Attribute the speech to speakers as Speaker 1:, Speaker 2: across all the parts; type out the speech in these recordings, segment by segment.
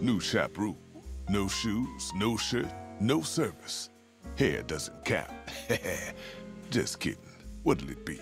Speaker 1: New rule. No shoes, no shirt, no service. Hair doesn't count. Just kidding. What'll it be?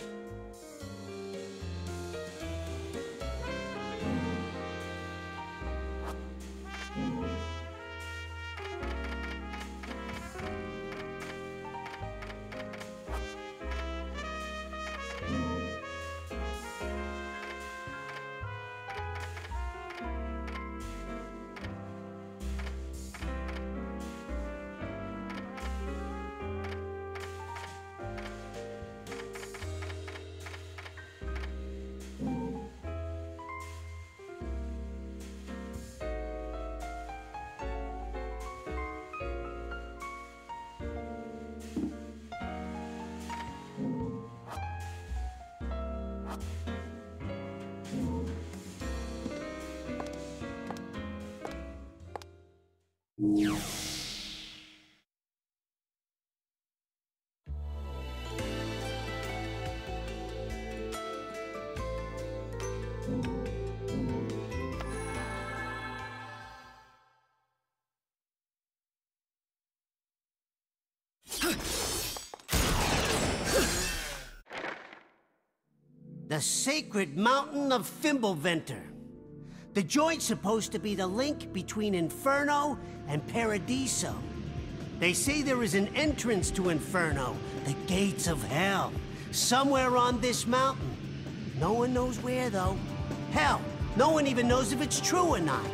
Speaker 2: The sacred mountain of Fimbulventr. The joint's supposed to be the link between Inferno and Paradiso. They say there is an entrance to Inferno, the gates of hell, somewhere on this mountain. No one knows where, though. Hell, no one even knows if it's true or not.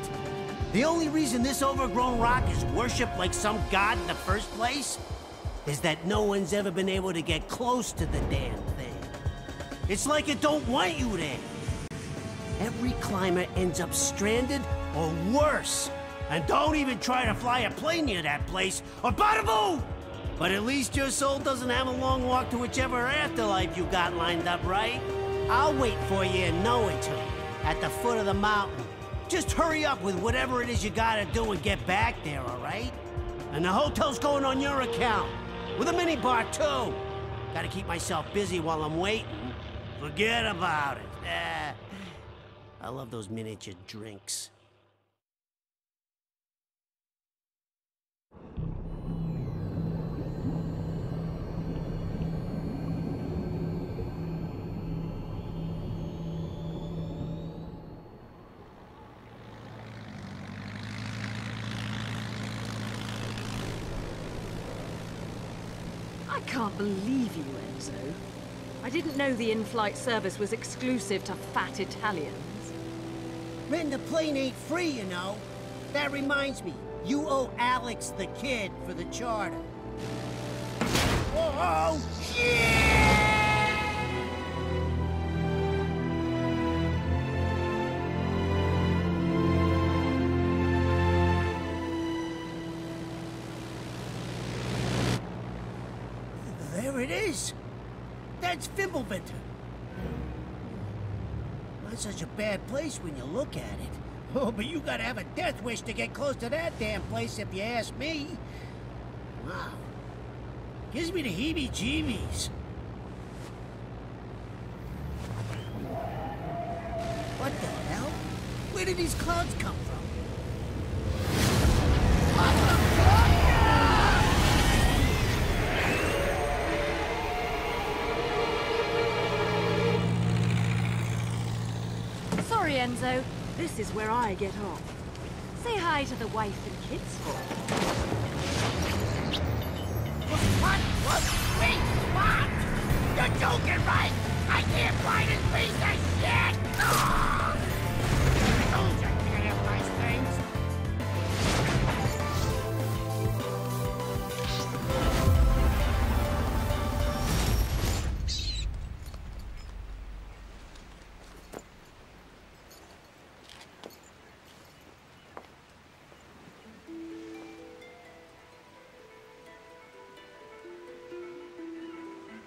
Speaker 2: The only reason this overgrown rock is worshipped like some god in the first place is that no one's ever been able to get close to the damn. It's like it don't want you there. Every climber ends up stranded or worse. And don't even try to fly a plane near that place, or bada boom! But at least your soul doesn't have a long walk to whichever afterlife you got lined up, right? I'll wait for you in Noatun, at the foot of the mountain. Just hurry up with whatever it is you gotta do and get back there, alright? And the hotel's going on your account, with a minibar too. Gotta keep myself busy while I'm waiting. Forget about it. Eh. I love those miniature drinks.
Speaker 3: I can't believe you, Enzo. I didn't know the in-flight service was exclusive to fat Italians.
Speaker 2: Renting the plane ain't free, you know. That reminds me, you owe Alex the kid for the charter. Oh, shit! That's Fimbulventr. Not such a bad place when you look at it. Oh, but you gotta have a death wish to get close to that damn place if you ask me. Wow. Gives me the heebie-jeebies. What the hell? Where did these clouds come from?
Speaker 3: Enzo. This is where I get off. Say hi to the wife and kids for me.
Speaker 2: What? What? Wait, what? You're joking, right? I can't find this piece of shit! Ah!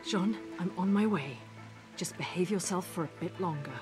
Speaker 3: Jeanne, I'm on my way. Just behave yourself for a bit longer.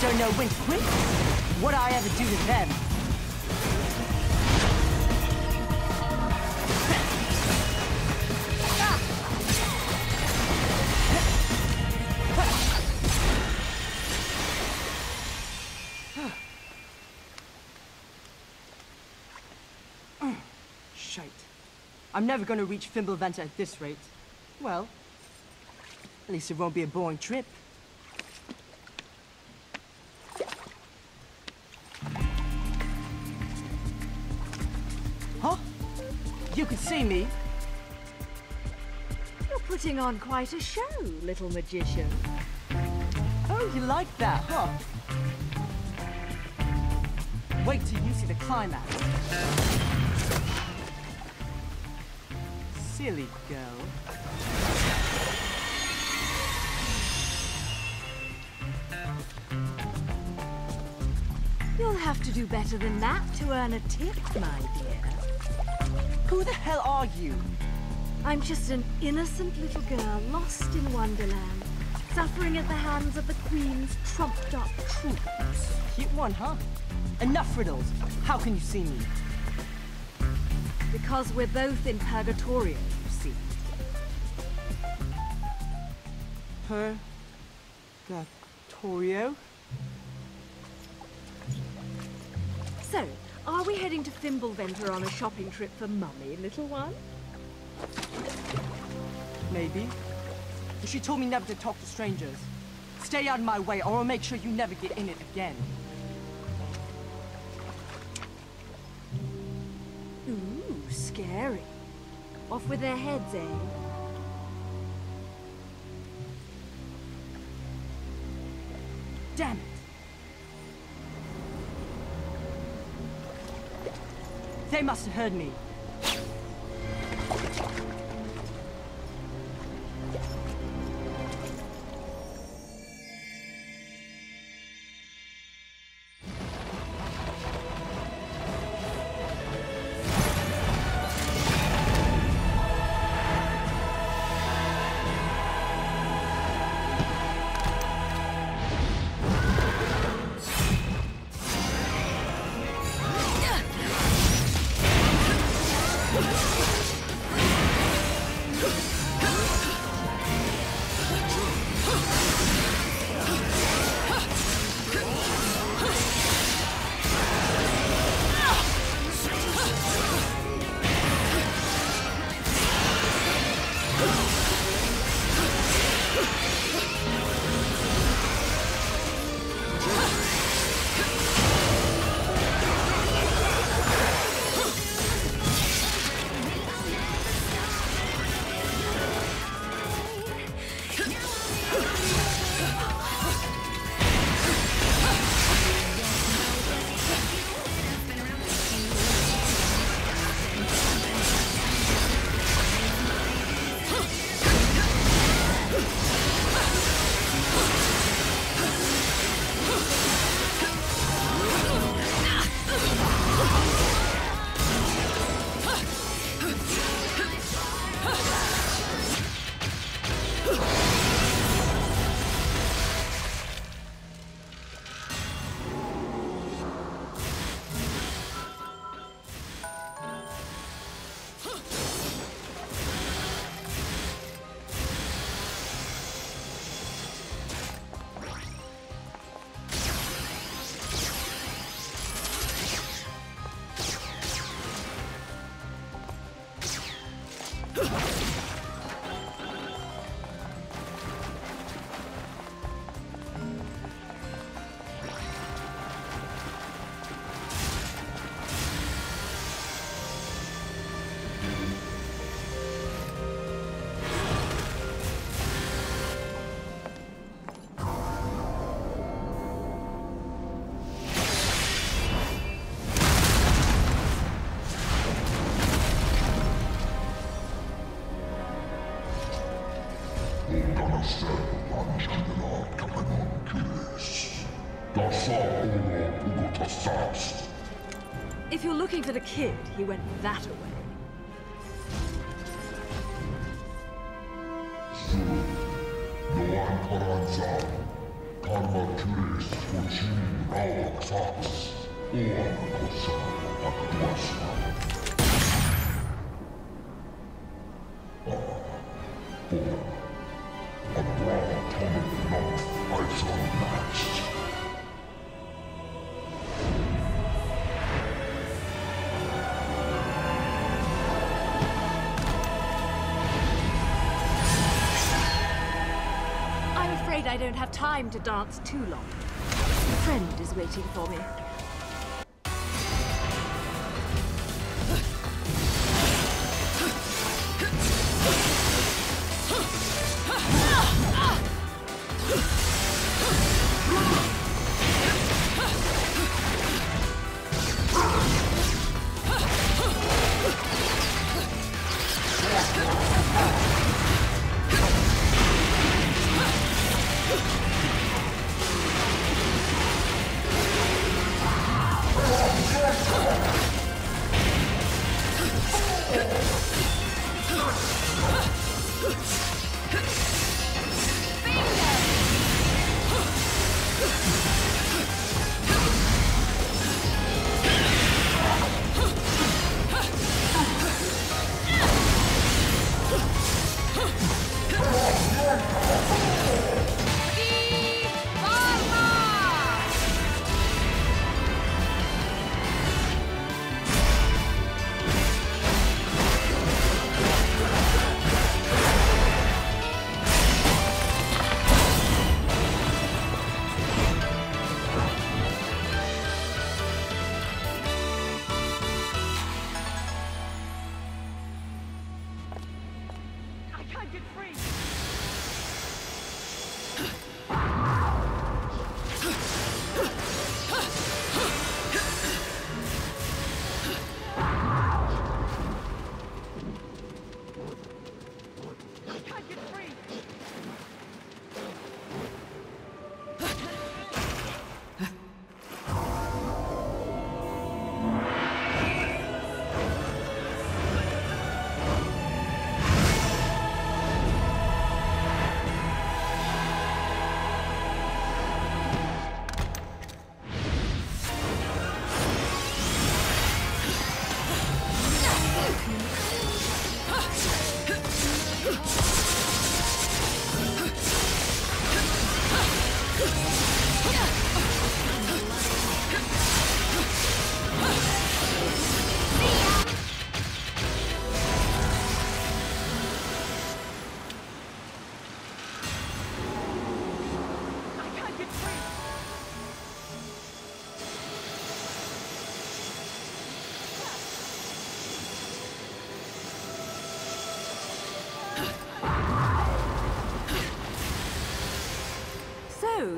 Speaker 4: Don't know when to quit. What I ever do to them. Shite. I'm never gonna reach Fimbulventr at this rate. Well, at least it won't be a boring trip. You could see me.
Speaker 3: You're putting on quite a show, little magician.
Speaker 4: Oh, you like that, huh? Wait till you see the climax. Silly girl.
Speaker 3: You'll have to do better than that to earn a tip, my dear.
Speaker 4: Who the hell are you?
Speaker 3: I'm just an innocent little girl lost in Wonderland, suffering at the hands of the Queen's trumped-up troops.
Speaker 4: Cute one, huh? Enough riddles. How can you see me?
Speaker 3: Because we're both in Purgatorio, you see.
Speaker 4: Purgatorio?
Speaker 3: Are we heading to Fimbulventr on a shopping trip for Mummy, little one?
Speaker 4: Maybe. But she told me never to talk to strangers. Stay out of my way, or I'll make sure you never get in it again.
Speaker 3: Ooh, scary. Off with their heads, eh?
Speaker 4: Damn it! They must have heard me.
Speaker 3: For the kid, he went that away.
Speaker 5: Noan Paranza, Karma
Speaker 3: time to dance too long. A friend is waiting for me.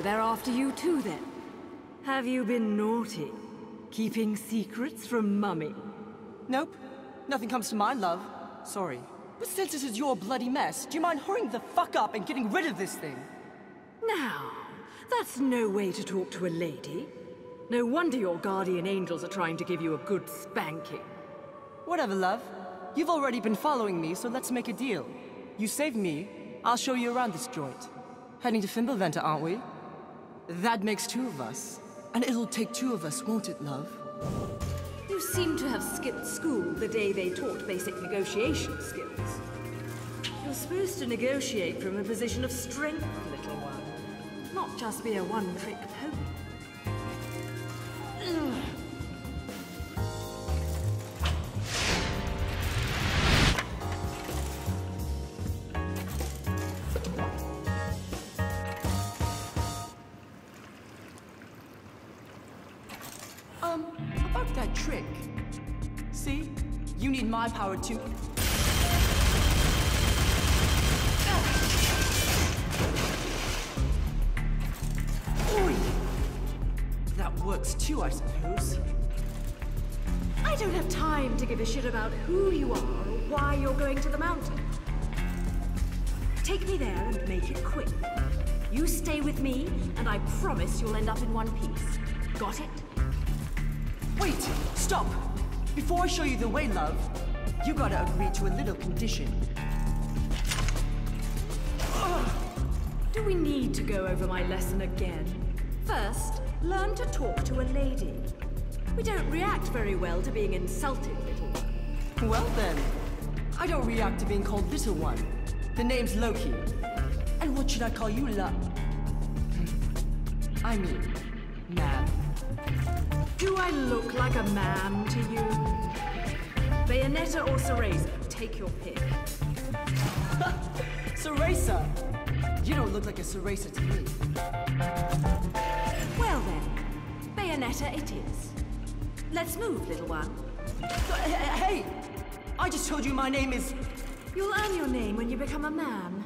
Speaker 3: So, they're after you too then? Have you been naughty? Keeping secrets from Mummy?
Speaker 4: Nope. Nothing comes to mind, love. Sorry. But since this is your bloody mess, do you mind hurrying the fuck up and getting rid of this thing?
Speaker 3: Now, that's no way to talk to a lady. No wonder your guardian angels are trying to give you a good spanking.
Speaker 4: Whatever, love. You've already been following me, so let's make a deal. You save me, I'll show you around this joint. Heading to Fimbulventr, aren't we? That makes two of us. And it'll take two of us, won't it, love?
Speaker 3: You seem to have skipped school the day they taught basic negotiation skills. You're supposed to negotiate from a position of strength, little one. Not just be a one-trick pony.
Speaker 4: Um, power That works too, I suppose.
Speaker 3: I don't have time to give a shit about who you are or why you're going to the mountain. Take me there and make it quick. You stay with me, and I promise you'll end up in one piece. Got it?
Speaker 4: Wait! Stop! Before I show you the way, love, you gotta agree to a little condition.
Speaker 3: Do we need to go over my lesson again? First, learn to talk to a lady. We don't react very well to being insulted, little one.
Speaker 4: Well then, I don't react to being called little one. The name's Loki. And what should I call you, La? I mean, ma'am.
Speaker 3: Do I look like a man to you? Bayonetta or Cereza? Take your pick.
Speaker 4: Cereza! You don't look like a Cereza to me.
Speaker 3: Well then, Bayonetta it is. Let's move, little one.
Speaker 4: Hey, hey! I just told you my name is...
Speaker 3: You'll earn your name when you become a man.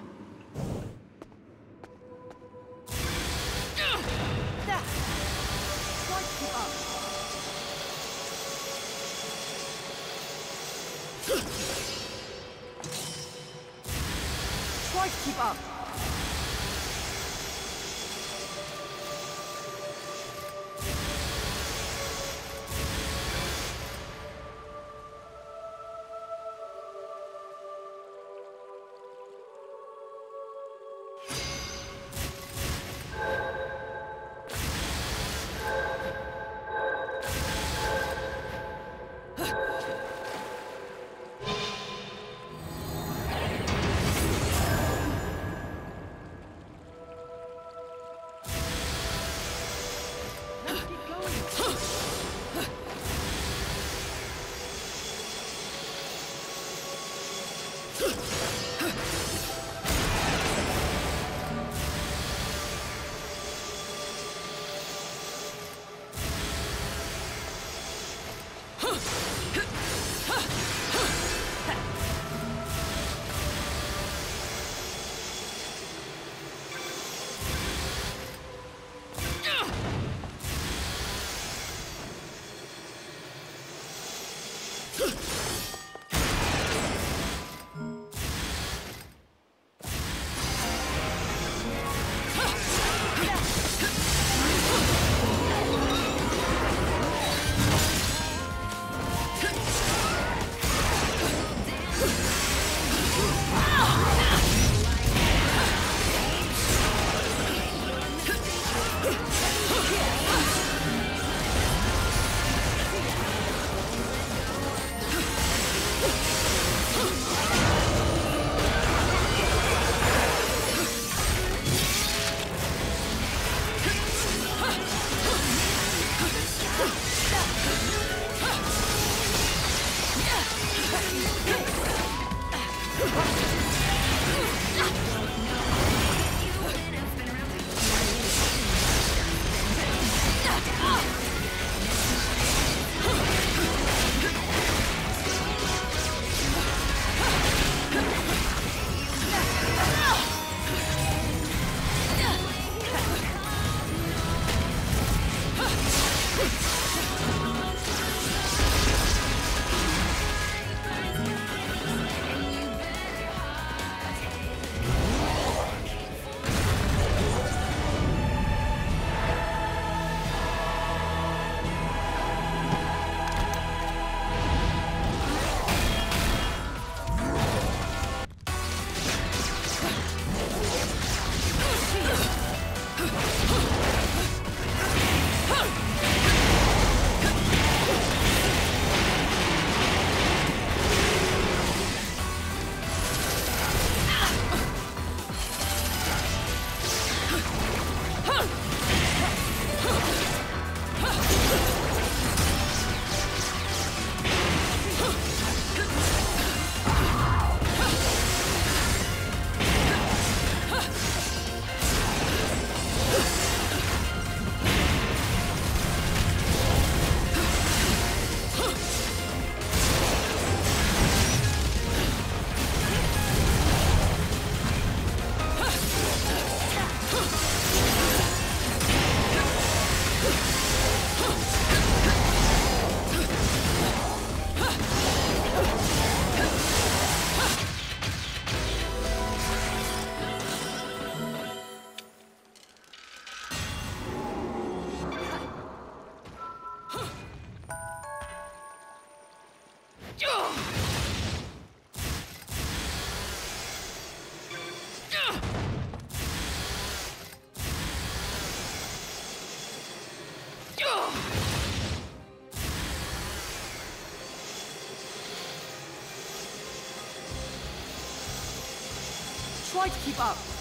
Speaker 4: Try to keep up.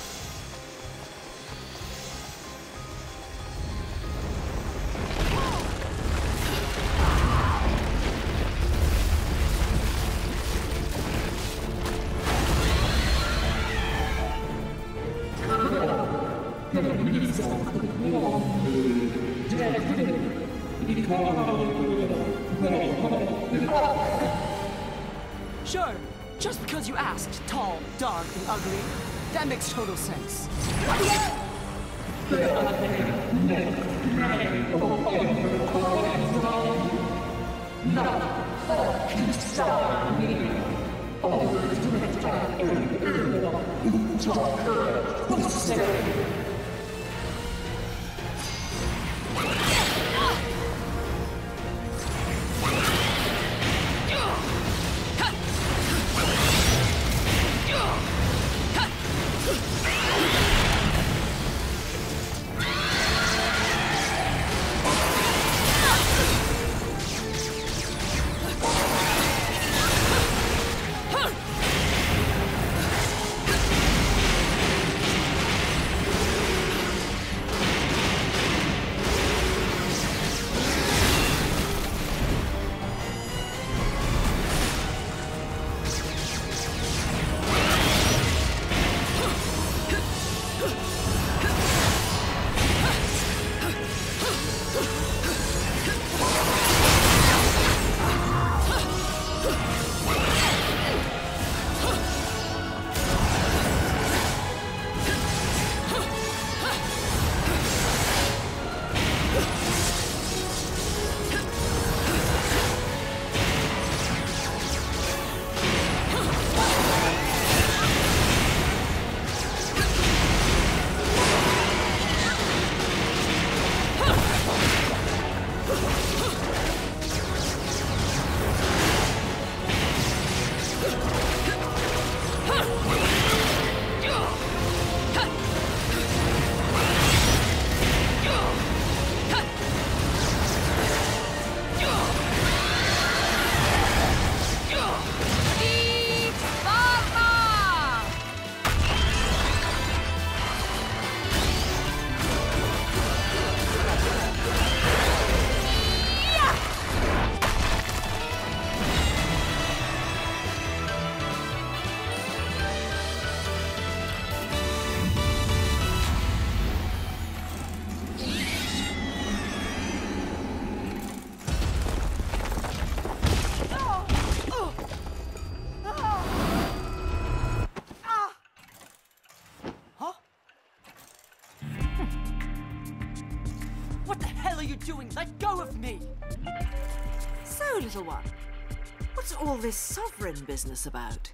Speaker 3: All this sovereign business about?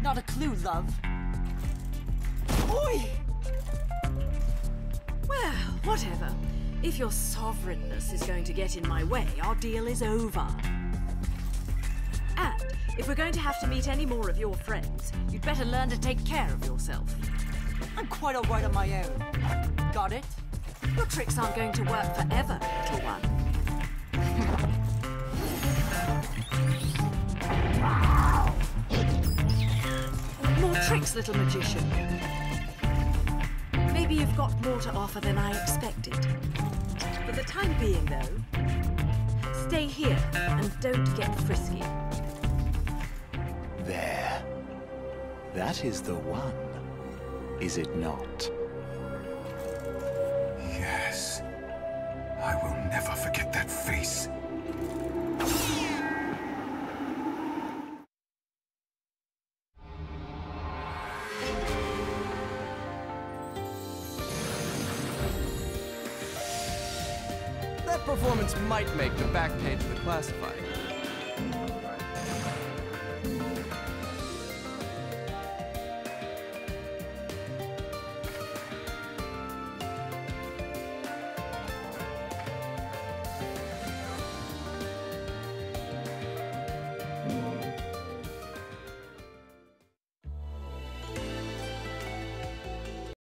Speaker 4: Not a clue, love. Oi!
Speaker 3: Well, whatever. If your sovereignness is going to get in my way, our deal is over. And if we're going to have to meet any more of your friends, you'd better learn to take care of yourself.
Speaker 4: I'm quite alright on my own. Got it?
Speaker 3: Your tricks aren't going to work forever, little one. Tricks, little magician. Maybe you've got more to offer than I expected. For the time being, though, stay here and don't get frisky.
Speaker 6: There. That is the one, is it not?
Speaker 7: Might make the back page of the classified.